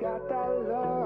got that love,